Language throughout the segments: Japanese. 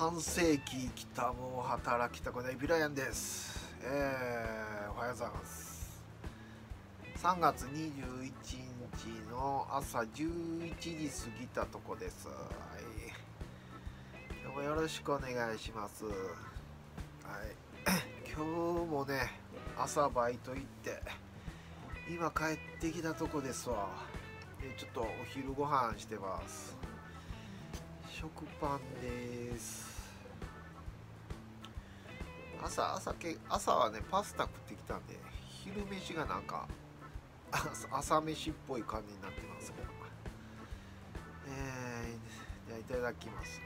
半世紀生きたも働きたくないビラヤンです。えー、おはようございます。3月21日の朝11時過ぎたとこです。はい。今日もよろしくお願いします。はい。今日もね朝バイト行って今帰ってきたとこですわ。でちょっとお昼ご飯してます。食パンです。朝朝け朝はねパスタ食ってきたんで昼飯がなんか 朝飯っぽい感じになってますけどえー、じゃあいただきます。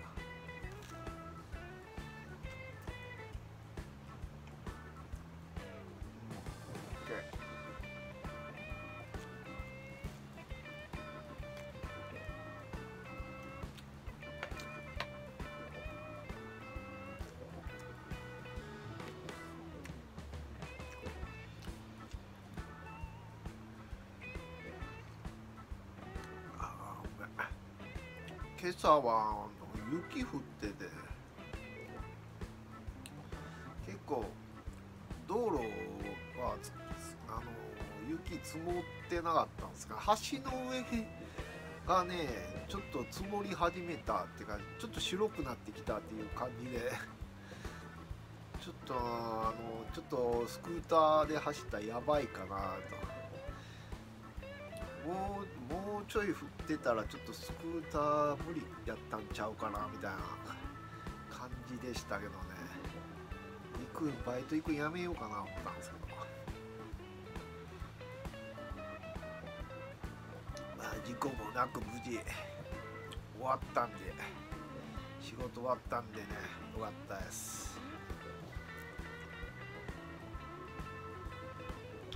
今朝は雪降ってて結構道路はあの雪積もってなかったんですが橋の上がねちょっと積もり始めたっていうかちょっと白くなってきたっていう感じでちょっとあのちょっとスクーターで走ったらやばいかなと。もうもうちょい降ってたらちょっとスクーター無理やったんちゃうかなみたいな感じでしたけどね。行くバイト行くやめようかな思ったんですけど。まあ事故もなく無事終わったんで仕事終わったんでねよかったです。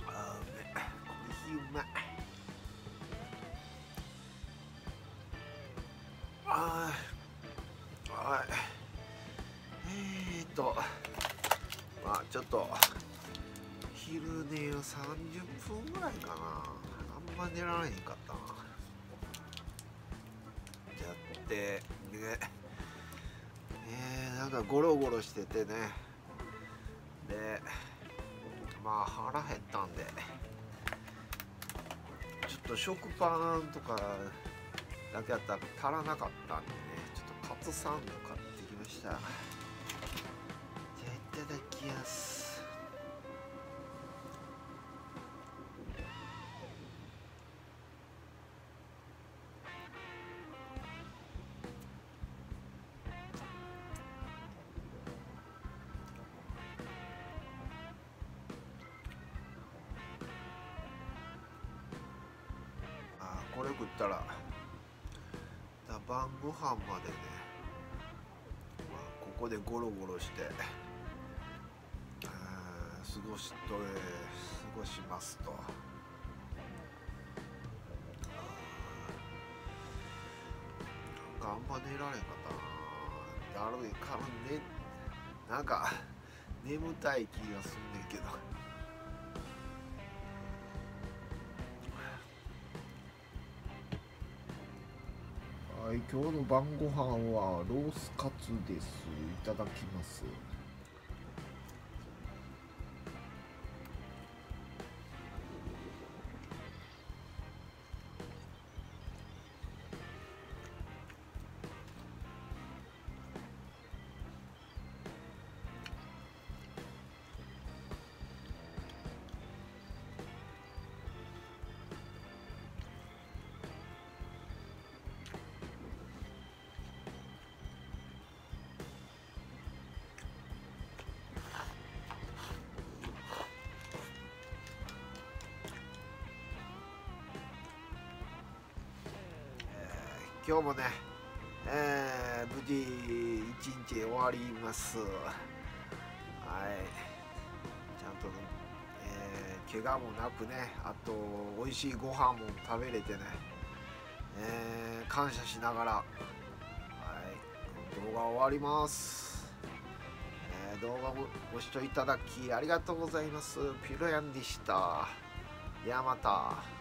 あうめコーヒーうまいはい。はい。えー、っとまあちょっと昼寝を30分ぐらいかな。あんま寝られへんかったな。やってね。えー、なんかゴロゴロしててね。でまあ腹減ったんでちょっと食パンとかだけだったら足らなかったんでねちょっとカツサンド買ってきました。じゃあいただきます。あこれ食ったら晩ご飯までね、まあ、ここでゴロゴロして過ごしと、えー、過ごしますと。あんま寝られんかったな。だるいからね。なんか眠たい気がすんねんけど。はい、今日の晩ご飯はロースカツです。いただきます。今日もね、えー、無事一日終わります。はい。ちゃんと、えー、怪我もなくね、あと、美味しいご飯も食べれてね、えー、感謝しながら、はい、動画終わります。えー、動画もご視聴いただきありがとうございます。ピロヤンでした。ではまた。